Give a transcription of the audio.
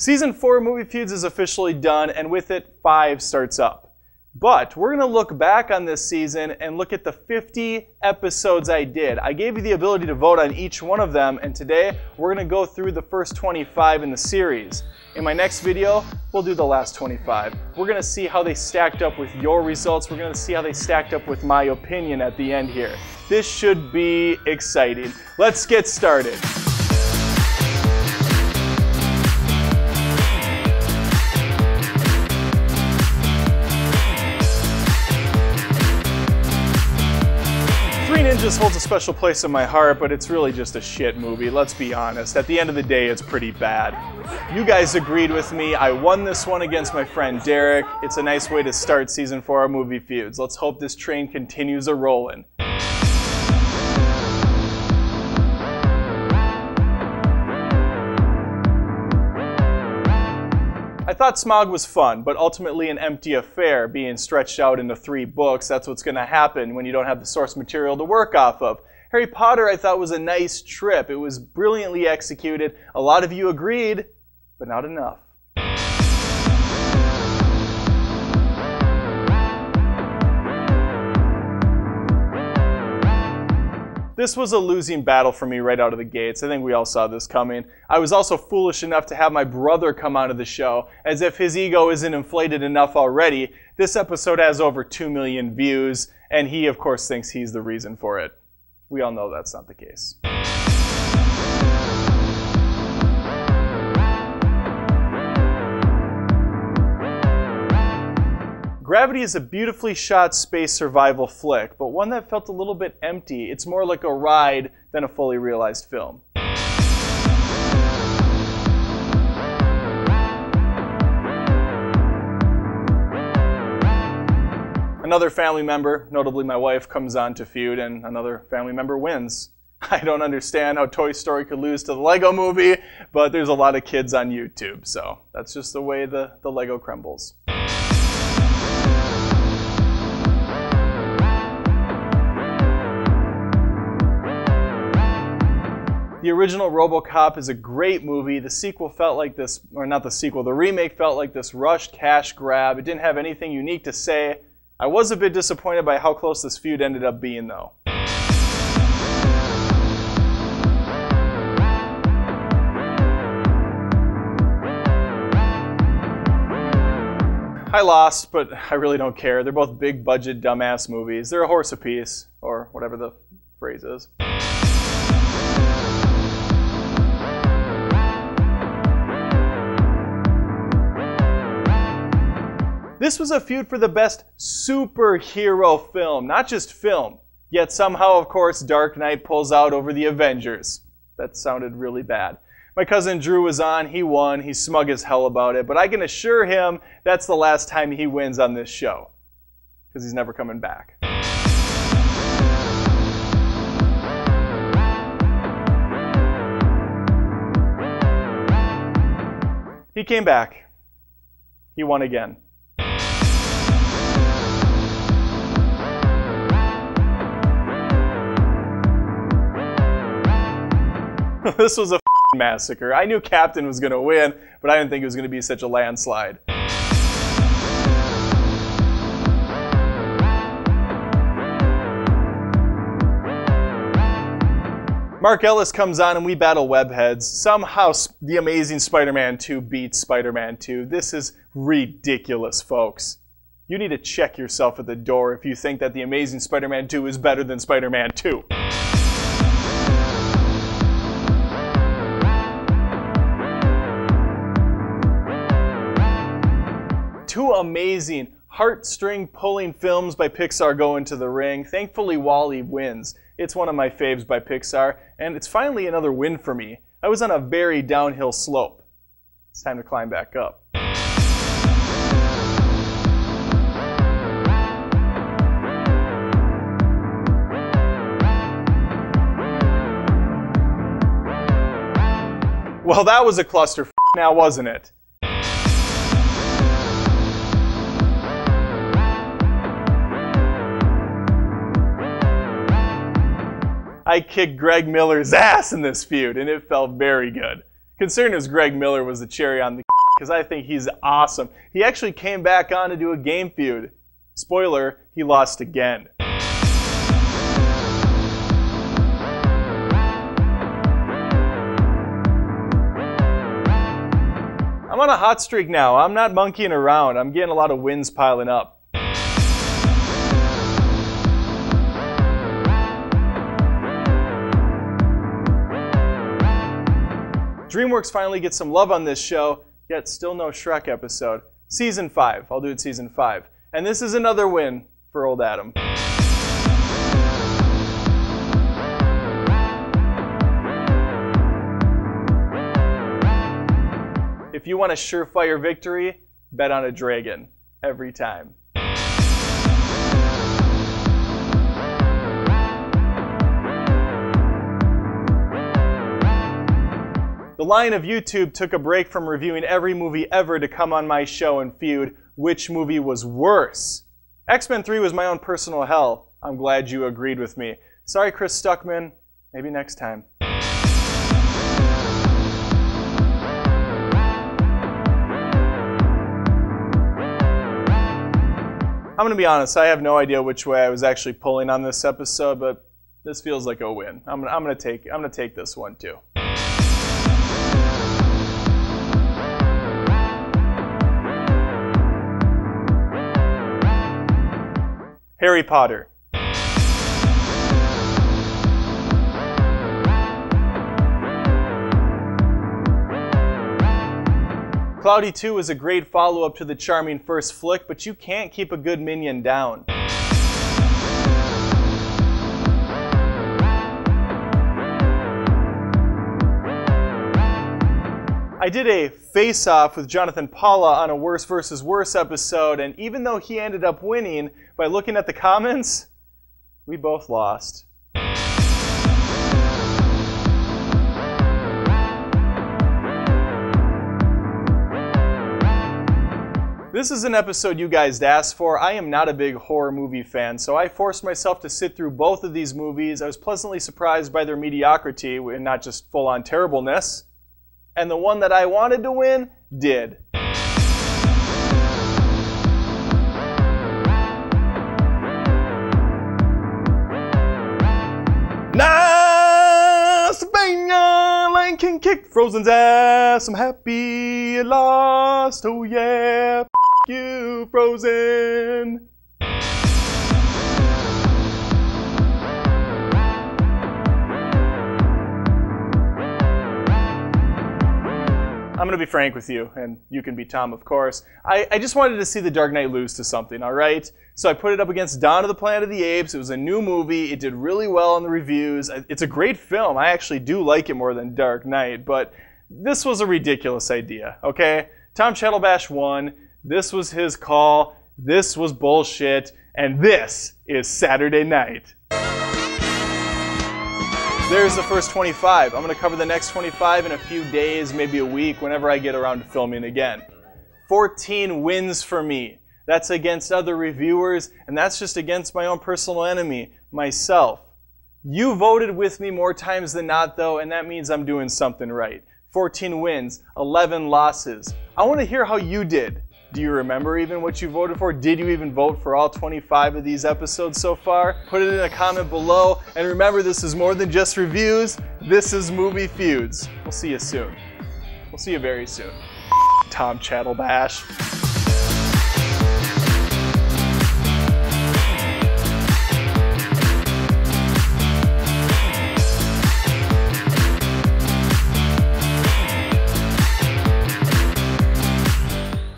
Season 4 Movie Feuds is officially done, and with it, 5 starts up. But we're going to look back on this season and look at the 50 episodes I did. I gave you the ability to vote on each one of them, and today we're going to go through the first 25 in the series. In my next video, we'll do the last 25. We're going to see how they stacked up with your results. We're going to see how they stacked up with my opinion at the end here. This should be exciting. Let's get started. Ninjas holds a special place in my heart, but it's really just a shit movie, let's be honest. At the end of the day, it's pretty bad. You guys agreed with me. I won this one against my friend Derek. It's a nice way to start season four of Movie Feuds. Let's hope this train continues a rolling. Thought Smaug was fun, but ultimately an empty affair being stretched out into three books. That's what's going to happen when you don't have the source material to work off of. Harry Potter I thought was a nice trip. It was brilliantly executed. A lot of you agreed, but not enough. This was a losing battle for me right out of the gates. I think we all saw this coming. I was also foolish enough to have my brother come onto the show, as if his ego isn't inflated enough already. This episode has over 2 million views, and he, of course, thinks he's the reason for it. We all know that's not the case. Gravity is a beautifully shot space survival flick, but one that felt a little bit empty. It's more like a ride than a fully realized film. Another family member, notably my wife, comes on to feud and another family member wins. I don't understand how Toy Story could lose to the Lego movie, but there's a lot of kids on YouTube, so that's just the way the, the Lego crumbles. The original RoboCop is a great movie. The sequel felt like this, or not the sequel, the remake felt like this rushed cash grab. It didn't have anything unique to say. I was a bit disappointed by how close this feud ended up being, though. I lost, but I really don't care. They're both big budget dumbass movies. They're a horse apiece, or whatever the phrase is. This was a feud for the best superhero film, not just film. Yet somehow, of course, Dark Knight pulls out over the Avengers. That sounded really bad. My cousin Drew was on, he won, he's smug as hell about it, but I can assure him that's the last time he wins on this show. Because he's never coming back. He came back. He won again. this was a massacre. I knew Captain was going to win, but I didn't think it was going to be such a landslide. Mark Ellis comes on and we battle webheads. Somehow The Amazing Spider-Man 2 beats Spider-Man 2. This is ridiculous, folks. You need to check yourself at the door if you think that The Amazing Spider-Man 2 is better than Spider-Man 2. Amazing heartstring pulling films by Pixar go into the ring. Thankfully, WALL-E wins. It's one of my faves by Pixar, and it's finally another win for me. I was on a very downhill slope. It's time to climb back up. Well, that was a cluster now, wasn't it? I kicked Greg Miller's ass in this feud, and it felt very good. Considering it was Greg Miller was the cherry on the because I think he's awesome. He actually came back on to do a game feud. Spoiler, he lost again. I'm on a hot streak now. I'm not monkeying around. I'm getting a lot of wins piling up. DreamWorks finally gets some love on this show, yet still no Shrek episode. Season 5. I'll do it season 5. And this is another win for old Adam. If you want a surefire victory, bet on a dragon every time. The Lion of YouTube took a break from reviewing every movie ever to come on my show and feud which movie was worse. X-Men 3 was my own personal hell. I'm glad you agreed with me. Sorry, Chris Stuckmann. Maybe next time. I'm going to be honest, I have no idea which way I was actually pulling on this episode, but this feels like a win. I'm, I'm going to take I'm going to take this one too. Harry Potter. Cloudy 2 is a great follow-up to the charming first flick, but you can't keep a good minion down. I did a face off with Jonathan Paula on a Worse versus Worse episode, and even though he ended up winning, by looking at the comments, we both lost. This is an episode you guys asked for. I am not a big horror movie fan, so I forced myself to sit through both of these movies. I was pleasantly surprised by their mediocrity and not just full on terribleness. And the one that I wanted to win did. Nah, Sabina, Lion King kicked Frozen's ass. I'm happy at lost. Oh yeah, F you, Frozen. I'm going to be frank with you, and you can be Tom, of course. I, I, just wanted to see The Dark Knight lose to something, all right? So I put it up against Dawn of the Planet of the Apes. It was a new movie. It did really well in the reviews. It's a great film. I actually do like it more than Dark Knight, but this was a ridiculous idea, okay? Tom Chattelbash won. This was his call. This was bullshit. And this is Saturday night. There's the first 25. I'm going to cover the next 25 in a few days, maybe a week, whenever I get around to filming again. 14 wins for me. That's against other reviewers, and that's just against my own personal enemy, myself. You voted with me more times than not, though, and that means I'm doing something right. 14 wins, 11 losses. I want to hear how you did. Do you remember even what you voted for? Did you even vote for all 25 of these episodes so far? Put it in a comment below. And remember, this is more than just reviews. This is Movie Feuds. We'll see you soon. We'll see you very soon. Tom Chattelbash.